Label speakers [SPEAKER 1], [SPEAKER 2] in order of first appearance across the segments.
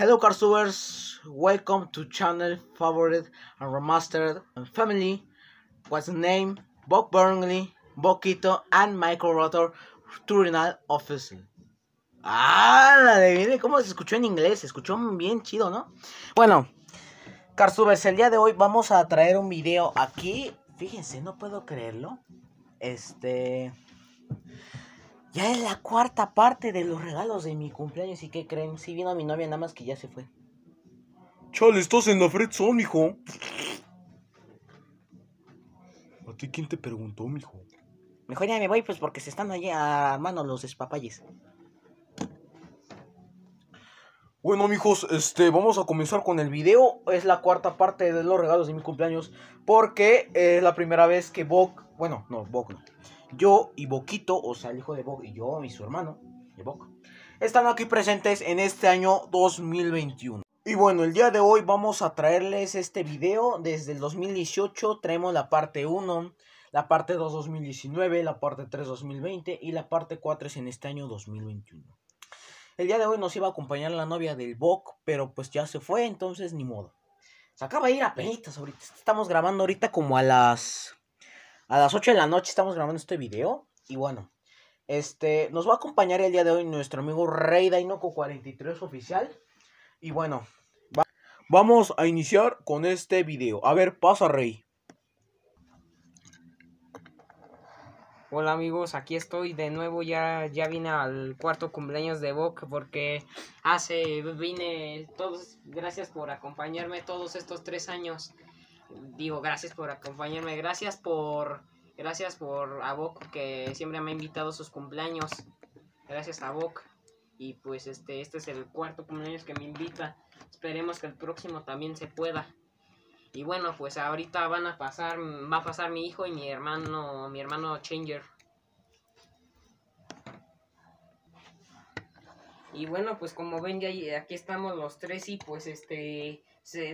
[SPEAKER 1] Hello Carsubers, welcome to channel favorite and remastered and family. What's the name? Bob Burnley, Boquito and Michael Rotor Turinal Official. Ah, de viene cómo se escuchó en inglés, se escuchó bien chido, ¿no? Bueno, Carsubers, el día de hoy vamos a traer un video aquí. Fíjense, no puedo creerlo. Este. Ya es la cuarta parte de los regalos de mi cumpleaños. ¿Y qué creen? Sí vino mi novia, nada más que ya se fue.
[SPEAKER 2] Chale, estás en la Fred Zone, hijo. ¿A ti quién te preguntó, mijo?
[SPEAKER 1] Mejor ya me voy, pues porque se están allí armando los despapalles. Bueno, mijos, este, vamos a comenzar con el video. Es la cuarta parte de los regalos de mi cumpleaños. Porque es la primera vez que Bok. Bueno, no, Bok no yo y Boquito, o sea, el hijo de Bok y yo y su hermano, de Bok, están aquí presentes en este año 2021. Y bueno, el día de hoy vamos a traerles este video. Desde el 2018 traemos la parte 1, la parte 2 2019, la parte 3 2020 y la parte 4 es en este año 2021. El día de hoy nos iba a acompañar la novia del Bok, pero pues ya se fue, entonces ni modo. Se acaba de ir a penitas ahorita. Estamos grabando ahorita como a las a las 8 de la noche estamos grabando este video. Y bueno, este, nos va a acompañar el día de hoy nuestro amigo Rey Dainoco 43 oficial. Y bueno, vamos a iniciar con este video. A ver, pasa Rey.
[SPEAKER 3] Hola amigos, aquí estoy de nuevo, ya, ya vine al cuarto cumpleaños de Bok porque hace, vine, todos, gracias por acompañarme todos estos tres años digo, gracias por acompañarme, gracias por, gracias por a Bok que siempre me ha invitado a sus cumpleaños, gracias a Bok y pues este, este es el cuarto cumpleaños que me invita, esperemos que el próximo también se pueda. Y bueno, pues ahorita van a pasar, va a pasar mi hijo y mi hermano, mi hermano Changer. Y bueno, pues como ven ya aquí estamos los tres y pues este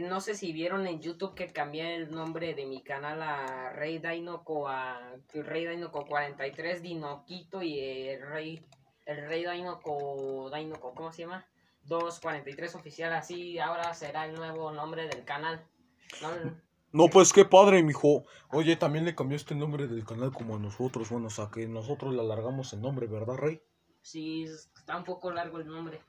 [SPEAKER 3] no sé si vieron en YouTube que cambié el nombre de mi canal a Rey Dainoco a Rey Dainoco 43 Dinoquito y el Rey el Rey Dainoco Dainoco ¿cómo se llama? 243 oficial así ahora será el nuevo nombre del canal.
[SPEAKER 2] No, pues qué padre, mijo. Oye, también le cambiaste el nombre del canal como a nosotros. Bueno, o sea que nosotros le alargamos el nombre, ¿verdad, Rey?
[SPEAKER 3] Sí, está un poco largo el nombre.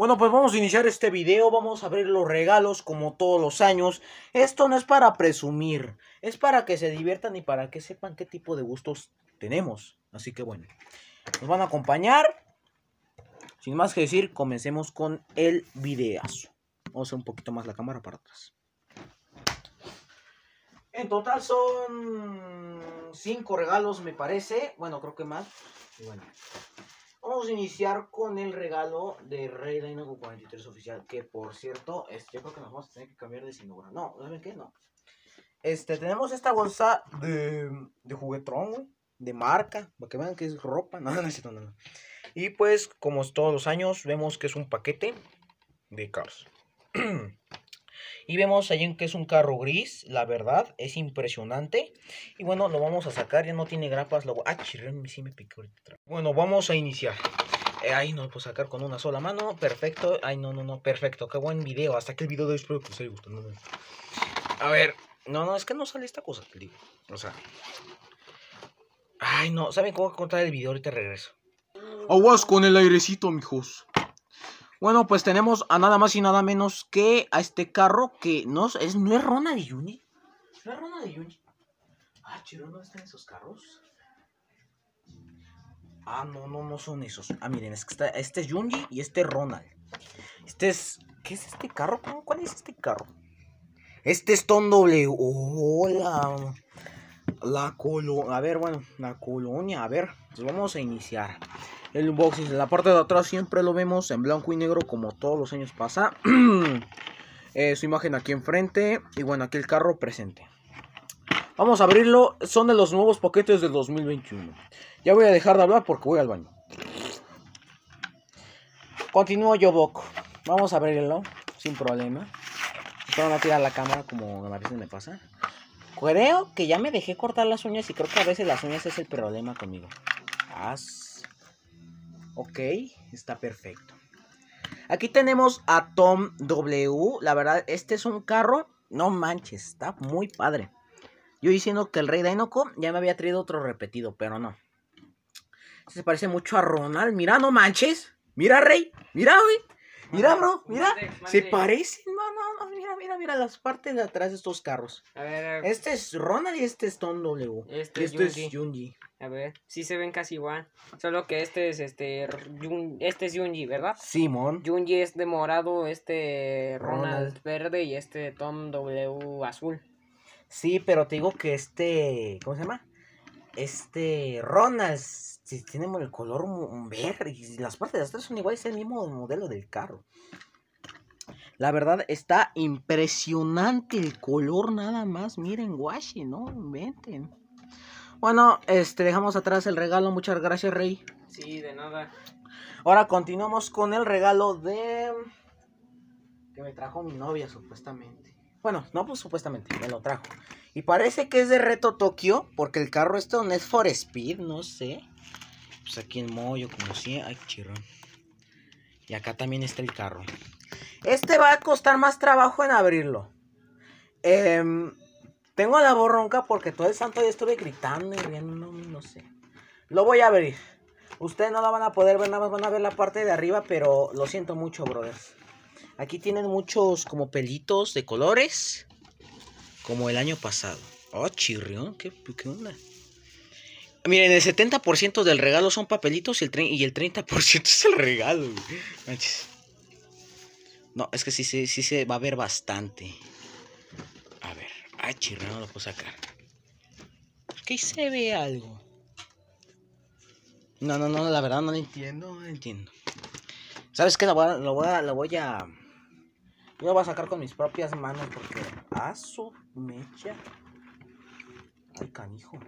[SPEAKER 1] Bueno, pues vamos a iniciar este video, vamos a abrir los regalos como todos los años. Esto no es para presumir, es para que se diviertan y para que sepan qué tipo de gustos tenemos. Así que bueno, nos van a acompañar. Sin más que decir, comencemos con el videazo. Vamos a un poquito más la cámara para atrás. En total son cinco regalos, me parece. Bueno, creo que más. bueno, Vamos a iniciar con el regalo de Rey Dinoco 43 oficial. Que por cierto, este, yo creo que nos vamos a tener que cambiar de cintura. No, ¿saben qué? No. Este, tenemos esta bolsa de, de juguetrón, güey. De marca. Para que vean que es ropa. No, no necesito nada. Y pues, como todos los años, vemos que es un paquete de Cars. Y vemos allí que es un carro gris, la verdad, es impresionante. Y bueno, lo vamos a sacar, ya no tiene grapas. Lo... Ah, chirren, sí me picó ahorita. Bueno, vamos a iniciar. Eh, ahí no lo puedo sacar con una sola mano. Perfecto. Ay, no, no, no. Perfecto. Qué buen video. Hasta que el video de hoy espero que os haya gustado. A ver. No, no, es que no sale esta cosa, te digo. O sea. Ay, no. ¿Saben cómo contar el video? Ahorita regreso.
[SPEAKER 2] Aguas con el airecito, mijos.
[SPEAKER 1] Bueno, pues tenemos a nada más y nada menos que a este carro que no es, no es Rona de Yuni. No es Rona de Yuni. Ah, chido, ¿no están esos carros? Ah, no, no, no son esos. Ah, miren, es que está, este es Yunji y este es Ronald. Este es. ¿Qué es este carro? ¿Cuál es este carro? Este es Ton. Hola. La colonia. A ver, bueno, la colonia. A ver, pues vamos a iniciar el unboxing. En la parte de atrás siempre lo vemos en blanco y negro como todos los años pasa. Eh, su imagen aquí enfrente y bueno, aquí el carro presente. Vamos a abrirlo. Son de los nuevos paquetes del 2021. Ya voy a dejar de hablar porque voy al baño. Continúo yo, Boco. Vamos a abrirlo sin problema. Espero no tirar la cámara como a veces me pasa. Creo que ya me dejé cortar las uñas y creo que a veces las uñas es el problema conmigo. As Ok, está perfecto. Aquí tenemos a Tom W. La verdad, este es un carro. No manches, está muy padre. Yo diciendo que el rey Dainoco ya me había traído otro repetido, pero no. Se parece mucho a Ronald. Mira, no manches. Mira, rey. Mira, güey. Mira, bro. Mira. Se parecen, no, no, Mira, mira, mira las partes de atrás de estos carros.
[SPEAKER 3] A ver, a ver,
[SPEAKER 1] Este es Ronald y este es Tom W.
[SPEAKER 3] Este es
[SPEAKER 1] este.
[SPEAKER 3] Yunji. a ver, sí se ven casi igual. Solo que este es este Yun- este es Yunji, ¿verdad?
[SPEAKER 1] Simón.
[SPEAKER 3] Yunji es de morado, este Ronald,
[SPEAKER 1] Ronald.
[SPEAKER 3] verde y este Tom W azul.
[SPEAKER 1] Sí, pero te digo que este. ¿Cómo se llama? Este. Ronald. Si tiene el color mu- verde. Y las partes de atrás son iguales, es el mismo modelo del carro. La verdad está impresionante el color nada más. Miren, Washi, no inventen. Bueno, este, dejamos atrás el regalo. Muchas gracias, Rey.
[SPEAKER 3] Sí, de nada.
[SPEAKER 1] Ahora continuamos con el regalo de. Que me trajo mi novia, supuestamente. Bueno, no, pues supuestamente, me lo trajo. Y parece que es de Reto Tokio, porque el carro este no es for Speed, no sé. Pues aquí en Moyo, como si. Ay, chirrón. Y acá también está el carro. Este va a costar más trabajo en abrirlo. Em, tengo la borronca porque todo el santo día estuve gritando y riendo, no, no sé. Lo voy a abrir. Ustedes no la van a poder ver, nada más van a ver la parte de arriba, pero lo siento mucho, brothers. Aquí tienen muchos como pelitos de colores, como el año pasado. Oh, chirrión, ¿qué, qué onda? Miren, el 70% del regalo son papelitos y el, y el 30% es el regalo. No, es que sí, se- sí se va a ver bastante. A ver, ay, chirrión, no lo puedo sacar. Que se ve algo. No, no, no, la verdad no lo entiendo, no lo entiendo. ¿Sabes qué? Lo lo voy a, lo voy a, yo lo voy a sacar con mis propias manos porque a su mecha. Ay, canijo.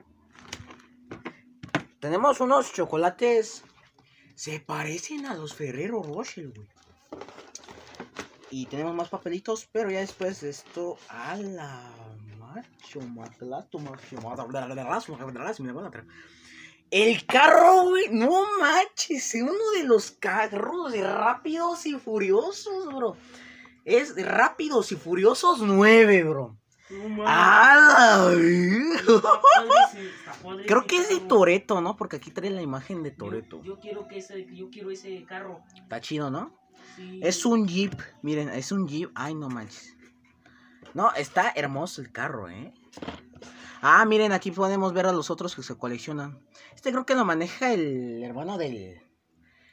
[SPEAKER 1] Tenemos unos chocolates. Se parecen a los Ferrero Rocher, güey. Y tenemos más papelitos, pero ya después de esto. A la macho, maclato, macho. El carro, güey, no manches, es uno de los carros de Rápidos y Furiosos, bro. Es Rápidos y Furiosos 9, bro. ¡Ah! Creo que es de Toreto, ¿no? Porque aquí trae la imagen de Toreto.
[SPEAKER 3] Yo, quiero que ese, yo quiero ese carro.
[SPEAKER 1] Está chido, ¿no?
[SPEAKER 3] Sí.
[SPEAKER 1] Es un Jeep, miren, es un Jeep. Ay, no manches. No, está hermoso el carro, ¿eh? Ah, miren, aquí podemos ver a los otros que se coleccionan. Este creo que lo maneja el hermano del...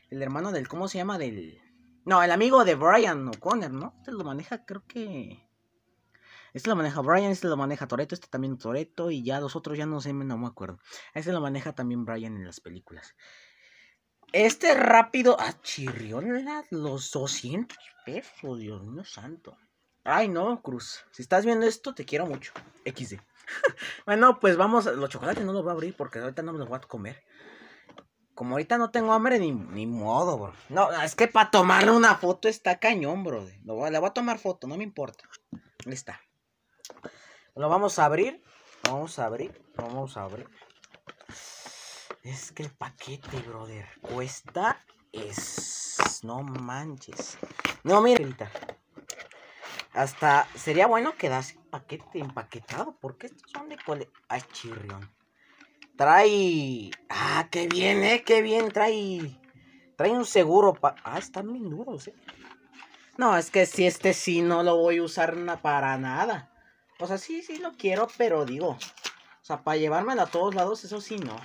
[SPEAKER 1] El hermano del... ¿Cómo se llama? Del... No, el amigo de Brian O'Connor, ¿no? Este lo maneja, creo que... Este lo maneja Brian, este lo maneja Toreto, este también Toreto y ya los otros ya no sé, no me acuerdo. Este lo maneja también Brian en las películas. Este rápido. Ah, chirriola, los 200 pesos, Dios mío santo. Ay, no, Cruz. Si estás viendo esto, te quiero mucho. XD. bueno, pues vamos. Los chocolates no los voy a abrir porque ahorita no me los voy a comer. Como ahorita no tengo hambre, ni, ni modo, bro. No, es que para tomarle una foto está cañón, bro. Voy- le voy a tomar foto, no me importa. Ahí está. Lo vamos a abrir. Lo vamos a abrir. Lo vamos a abrir. Es que el paquete, brother, cuesta es... No manches. No, mira, ahorita. Hasta sería bueno que das paquete empaquetado, porque estos son de cole... Ay, chirrión. Trae... Ah, qué bien, eh, qué bien. Trae... Trae un seguro pa... Ah, están bien duros, eh. No, es que si este sí no lo voy a usar na- para nada. O sea, sí, sí lo quiero, pero digo... O sea, para llevármelo a todos lados, eso sí no.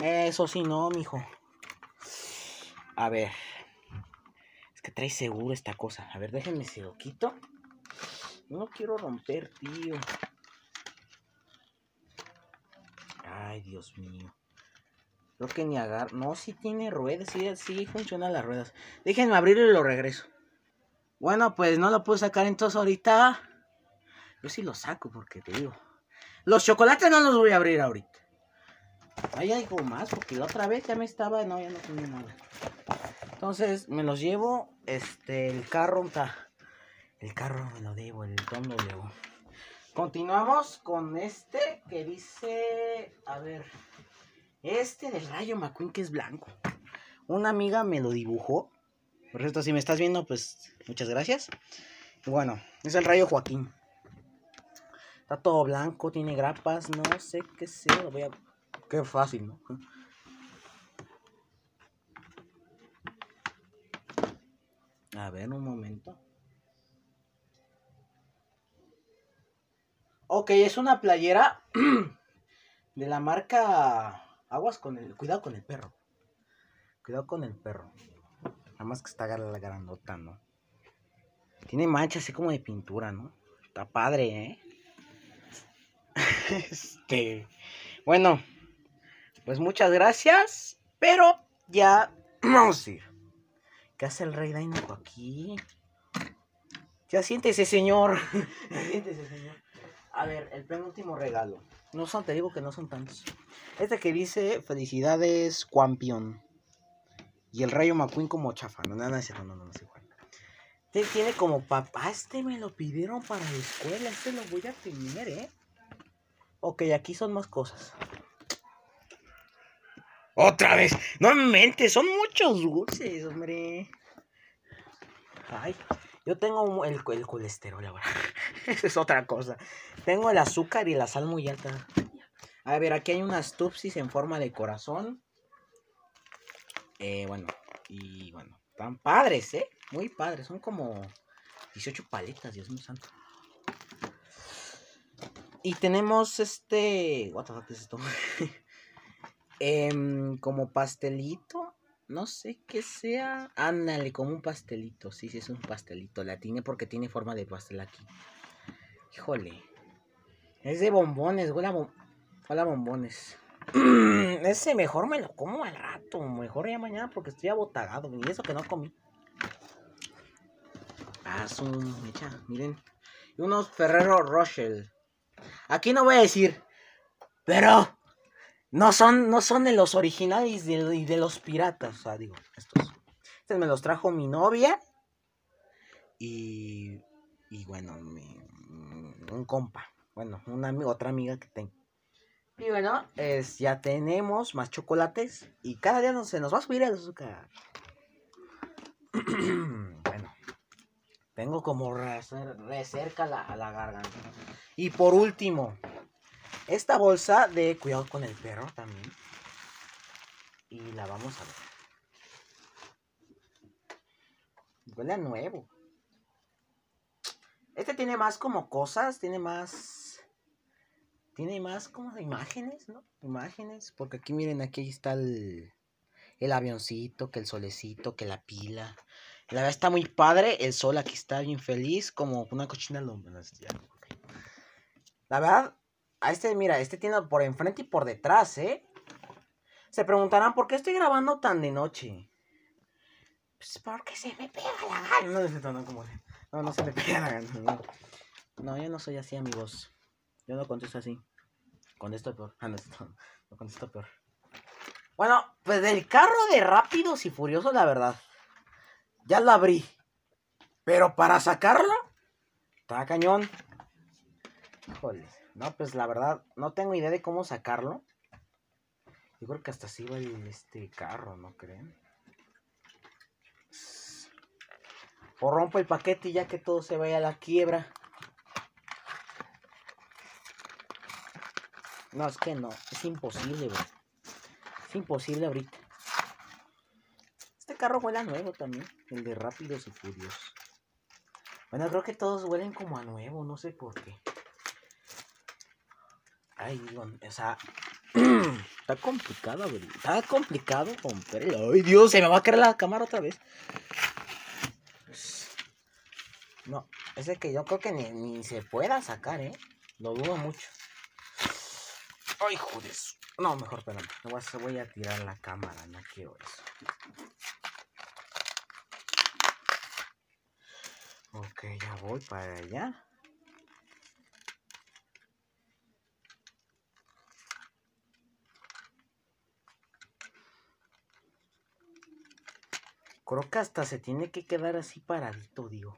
[SPEAKER 1] Eso sí, no, mijo. A ver. Es que trae seguro esta cosa. A ver, déjenme se lo quito. No quiero romper, tío. Ay, Dios mío. Creo que ni agar... No, sí tiene ruedas. Sí, sí funcionan las ruedas. Déjenme abrirlo y lo regreso. Bueno, pues no lo puedo sacar entonces ahorita. Yo sí lo saco porque te digo. Los chocolates no los voy a abrir ahorita. Hay algo más, porque la otra vez ya me estaba. No, ya no tenía nada. Entonces me los llevo. Este, el carro está. El carro me lo debo, el don lo debo. Continuamos con este que dice. A ver. Este del Rayo McQueen que es blanco. Una amiga me lo dibujó. Por cierto, si me estás viendo, pues muchas gracias. Bueno, es el rayo Joaquín. Está todo blanco, tiene grapas, no sé qué sea. Lo voy a... Qué fácil, ¿no? A ver, un momento. Ok, es una playera de la marca Aguas con el. Cuidado con el perro. Cuidado con el perro. Nada más que está la grandota, ¿no? Tiene manchas así como de pintura, ¿no? Está padre, ¿eh? este. Bueno, pues muchas gracias. Pero ya vamos a ir. ¿Qué hace el rey Dainoco aquí? Ya siéntese, señor. siéntese, señor. A ver, el penúltimo regalo. No son, te digo que no son tantos. Este que dice felicidades, Cuampion. Y el rayo McQueen como chafa. No, no, no, no, no, no es igual. Este tiene como papá. Este me lo pidieron para la escuela. Este lo voy a tener, ¿eh? Ok, aquí son más cosas. Otra vez. No me mentes, son muchos dulces, hombre. Ay, yo tengo el, el colesterol ahora. Esa es otra cosa. Tengo el azúcar y la sal muy alta. A ver, aquí hay unas tupsis en forma de corazón. Eh, bueno, y bueno, están padres, ¿eh? Muy padres. Son como 18 paletas, Dios mío santo. Y tenemos este. What the fuck es esto? Em, como pastelito. No sé qué sea. Ándale, como un pastelito. Sí, sí, es un pastelito. La tiene porque tiene forma de pastel aquí. Híjole. Es de bombones, huele a, bombones. Ese mejor me lo como al rato. Mejor ya mañana porque estoy abotagado. Y eso que no comí. Ah, son. miren. Y unos Ferrero Rochelle. Aquí no voy a decir. Pero. No son, no son de los originales y de, de, los piratas. O sea, digo, estos. Estos me los trajo mi novia. Y. Y bueno, un compa. Bueno, una otra amiga que tengo. Y bueno, es, ya tenemos más chocolates. Y cada día se nos va a subir el azúcar. bueno. Tengo como recerca la, a la garganta. Y por último, esta bolsa de cuidado con el perro también. Y la vamos a ver. Huele a nuevo. Este tiene más como cosas, tiene más tiene más como imágenes, ¿no? Imágenes, porque aquí miren, aquí está el, el avioncito, que el solecito, que la pila. La verdad está muy padre, el sol aquí está bien feliz, como una cochina lumbre. La verdad, a este, mira, este tiene por enfrente y por detrás, ¿eh? Se preguntarán, ¿por qué estoy grabando tan de noche? Pues porque se me pega la gana. No, no, no, no, no se me pega la gana. No. no, yo no soy así, amigos. Yo no contesto así. Contesto peor. Ah, no, no, contesto peor. Bueno, pues del carro de Rápidos y Furiosos, la verdad. Ya lo abrí. Pero para sacarlo, está cañón. Híjole. No, pues la verdad, no tengo idea de cómo sacarlo. Yo creo que hasta así va el, este carro, ¿no creen? O rompo el paquete y ya que todo se vaya a la quiebra. No, es que no. Es imposible. Es imposible ahorita. Este carro huele a nuevo también. El de Rápidos y Furiosos. Bueno, creo que todos huelen como a nuevo. No sé por qué. Ay, digo, o sea... está complicado, güey. Está complicado comprarlo. Ay, Dios, se me va a caer la cámara otra vez. No, ese que yo creo que ni, se pueda sacar, ¿eh? Lo dudo mucho. Ay, joder. No, mejor espérame. No voy a tirar la cámara, no quiero eso. Ok, ya voy para allá. Creo que hasta se tiene que quedar así paradito, digo.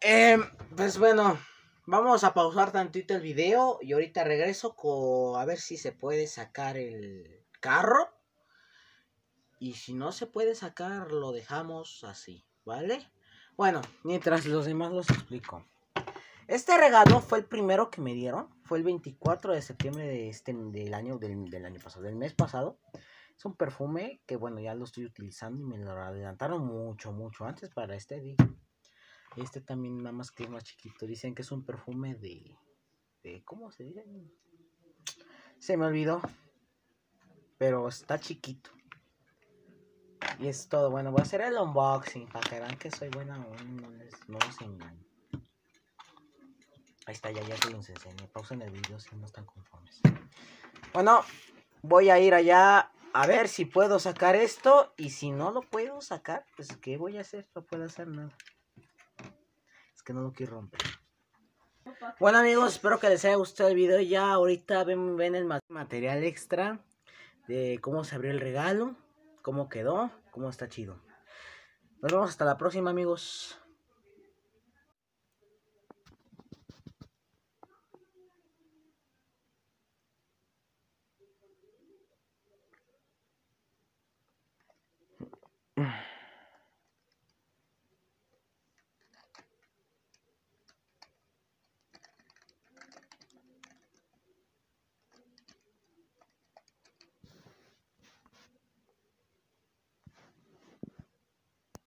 [SPEAKER 1] Eh, pues bueno, Vamos a pausar tantito el video y ahorita regreso con a ver si se puede sacar el carro. Y si no se puede sacar, lo dejamos así, ¿vale? Bueno, mientras los demás los explico. Este regalo fue el primero que me dieron. Fue el 24 de septiembre de este, del, año, del, del año pasado, del mes pasado. Es un perfume que, bueno, ya lo estoy utilizando y me lo adelantaron mucho, mucho antes para este día. Este también nada más que es más chiquito. Dicen que es un perfume de... de ¿Cómo se dice? Se me olvidó. Pero está chiquito. Y es todo. Bueno, voy a hacer el unboxing para que vean que soy buena. No, no los engaño. Ahí está, ya, ya se los enseñé. Pausen el video si no están conformes. Bueno, voy a ir allá a ver si puedo sacar esto. Y si no lo puedo sacar, pues ¿qué voy a hacer? No puedo hacer nada que no lo quiero romper. Bueno amigos, espero que les haya gustado el video. Ya ahorita ven, ven el material extra de cómo se abrió el regalo, cómo quedó, cómo está chido. Nos vemos hasta la próxima amigos.